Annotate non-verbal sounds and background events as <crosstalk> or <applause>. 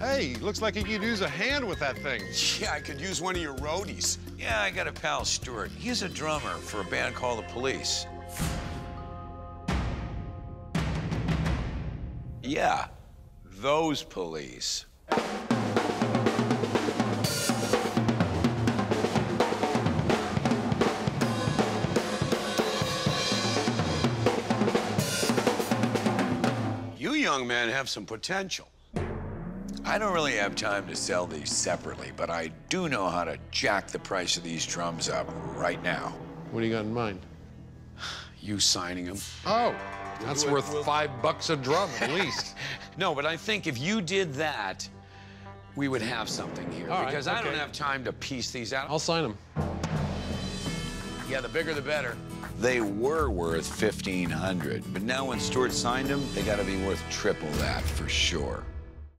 Hey, looks like you could use a hand with that thing. Yeah, I could use one of your roadies. Yeah, I got a pal, Stuart. He's a drummer for a band called The Police. Yeah, those police. You young men have some potential. I don't really have time to sell these separately, but I do know how to jack the price of these drums up right now. What do you got in mind? You signing them? Oh, that's worth five bucks a drum at least. <laughs> No, but I think if you did that, we would have something here. All right, because I don't have time to piece these out. I'll sign them. Yeah, the bigger the better. They were worth 1500 but now when Stuart signed them, they gotta be worth triple that for sure.